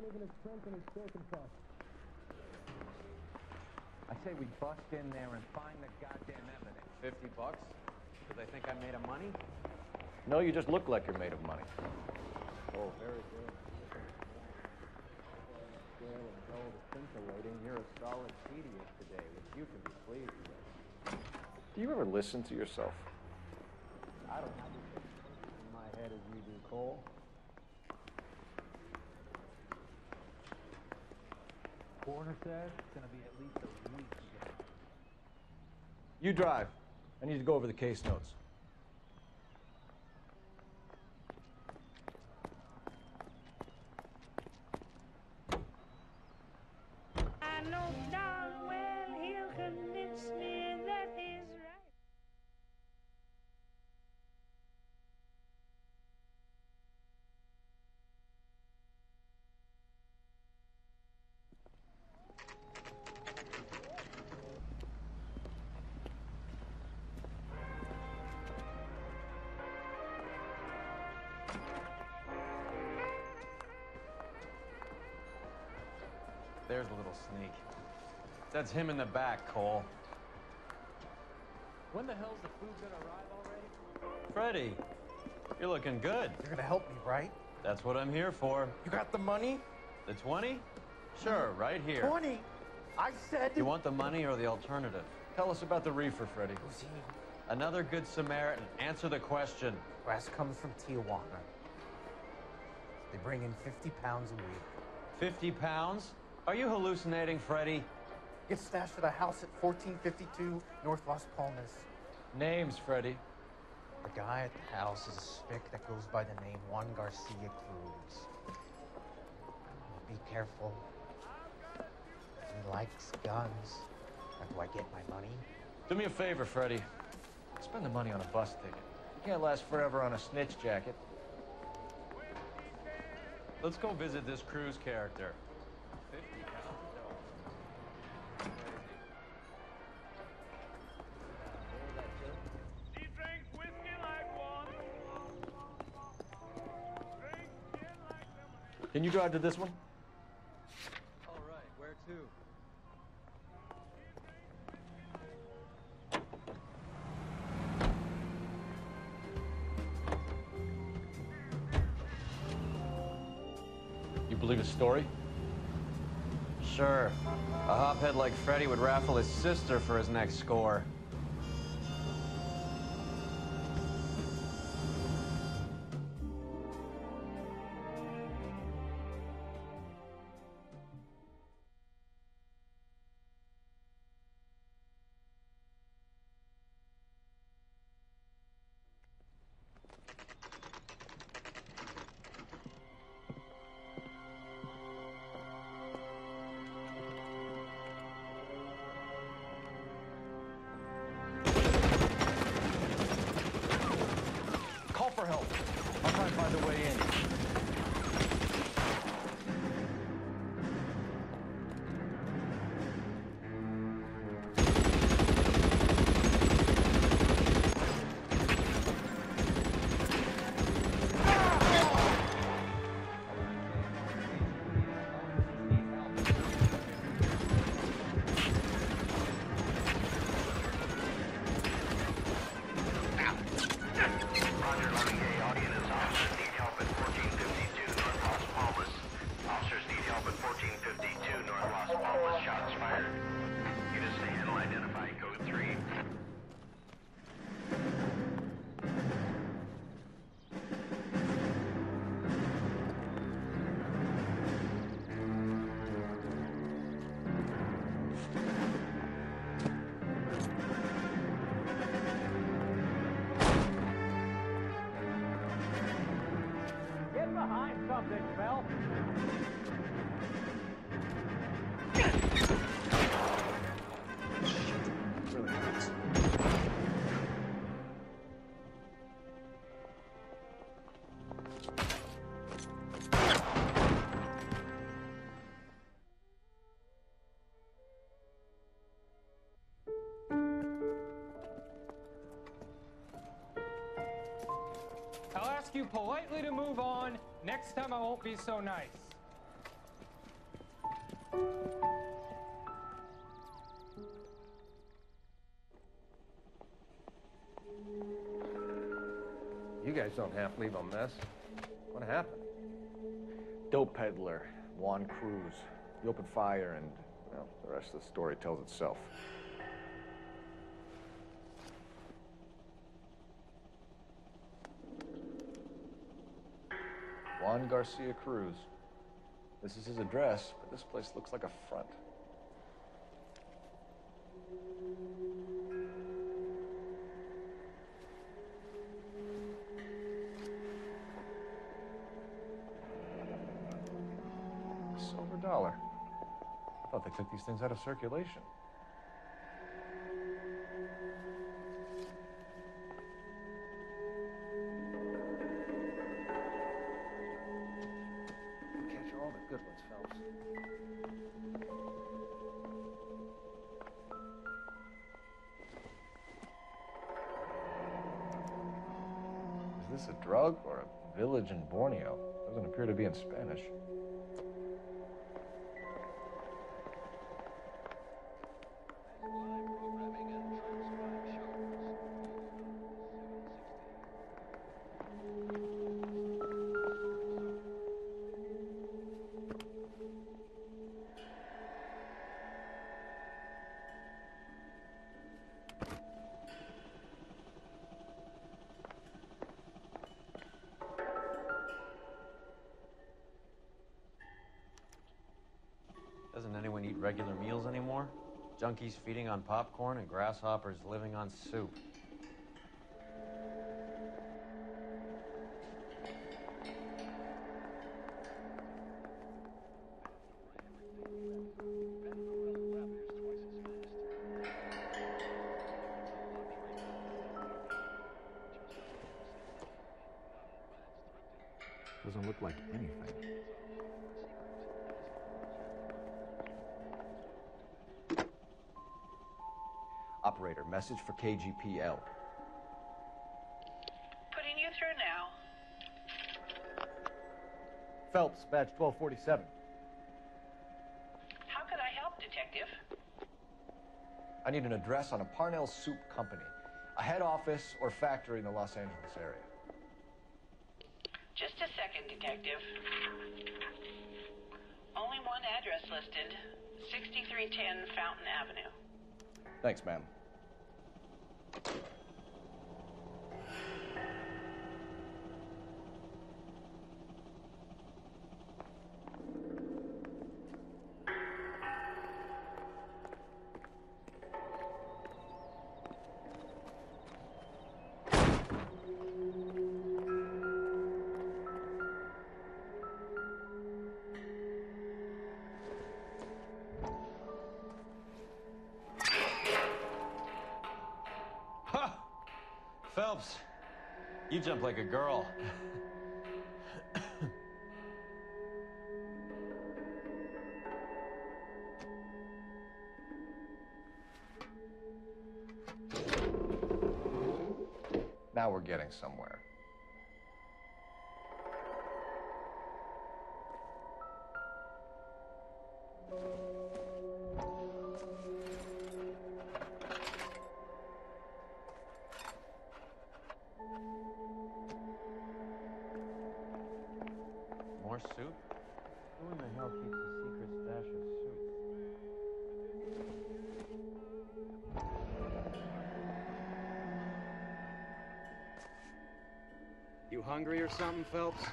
aren't even as Trent and as circumcised. I say we bust in there and find the goddamn evidence. 50 bucks? Do they think I'm made of money? No, you just look like you're made of money. Oh, very good. Scale of gold scintillating, you're a solid tedious today, which you can be pleased with. Do you ever listen to yourself? I don't have as much in my head as you do, Cole. Coroner says it's going to be at least a week to get it. You drive. I need to go over the case notes. I know There's a little sneak. That's him in the back, Cole. When the hell's the food going to arrive already? Freddy, you're looking good. You're gonna help me, right? That's what I'm here for. You got the money? The 20? Sure, right here. 20! I said. You want the money or the alternative? Tell us about the reefer, Freddy. Who's he? Another good Samaritan. Answer the question. Grass comes from Tijuana. They bring in 50 pounds a week. 50 pounds? Are you hallucinating, Freddy? Gets stashed at a house at 1452 North Las Palmas. Names, Freddy. The guy at the house is a spick that goes by the name Juan Garcia Cruz. Be careful. He likes guns. How do I get my money? Do me a favor, Freddie. Spend the money on a bus ticket. You can't last forever on a snitch jacket. Let's go visit this Cruz character. 50 pounds of dough. She drinks whiskey like one. Drinks gin like lemonade. Can you drive to this one? His story? Sure. A hophead like Freddie would raffle his sister for his next score. Ask you politely to move on. Next time I won't be so nice. You guys don't half leave a mess. What happened? Dope peddler, Juan Cruz. He opened fire and, well, the rest of the story tells itself. Garcia Cruz. This is his address, but this place looks like a front. Silver dollar. I Thought they took these things out of circulation. Good ones, Phelps. Is this a drug or a village in Borneo? Doesn't appear to be in Spanish. Doesn't anyone eat regular meals anymore? Junkies feeding on popcorn and grasshoppers living on soup. Doesn't look like anything. Operator, message for KGPL. Putting you through now. Phelps, badge 1247. How could I help, Detective? I need an address on a Parnell Soup Company, a head office or factory in the Los Angeles area. Just a second, Detective. Only one address listed 6310 Fountain Avenue. Thanks, ma'am. Ha! Phelps, you jump like a girl. Now we're getting somewhere. You hungry or something, Phelps?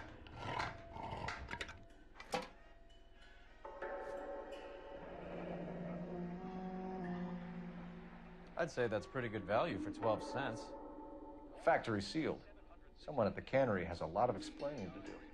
I'd say that's pretty good value for 12 cents. Factory sealed. Someone at the cannery has a lot of explaining to do.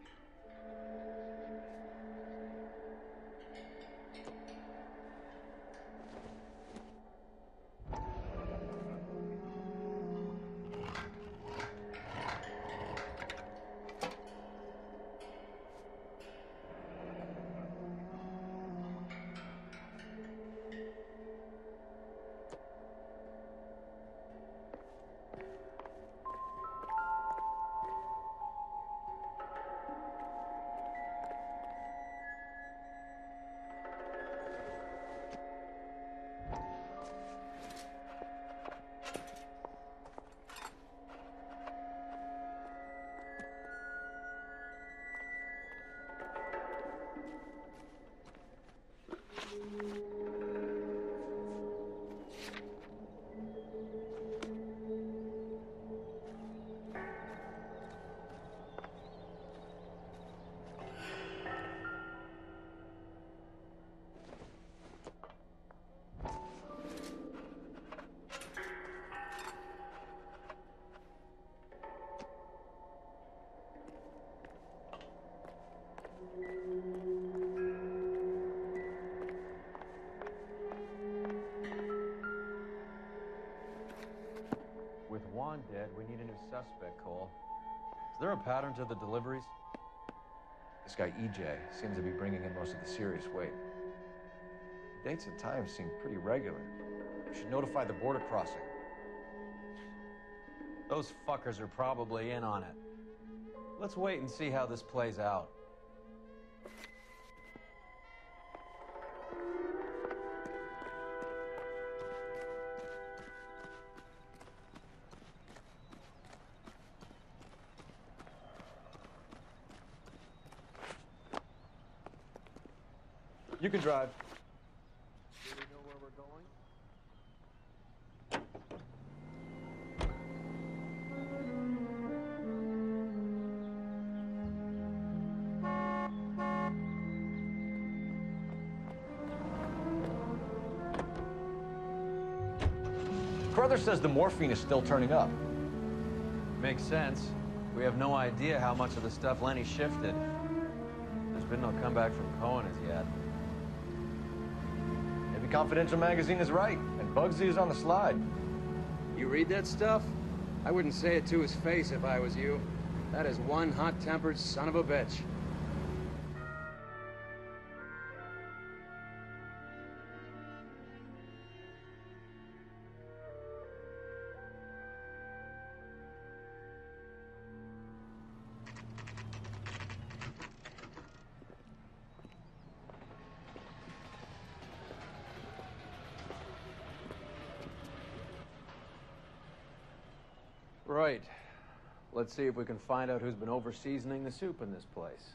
Dead. We need a new suspect, Cole. Is there a pattern to the deliveries? This guy EJ seems to be bringing in most of the serious weight. Dates and times seem pretty regular. We should notify the border crossing. Those fuckers are probably in on it. Let's wait and see how this plays out. Can drive. Do we know where we're going? Carruthers says the morphine is still turning up. Makes sense. We have no idea how much of the stuff Lenny shifted. There's been no comeback from Cohen as yet. Confidential Magazine is right, and Bugsy is on the slide. You read that stuff? I wouldn't say it to his face if I was you. That is one hot-tempered son of a bitch. Right. Let's see if we can find out who's been overseasoning the soup in this place.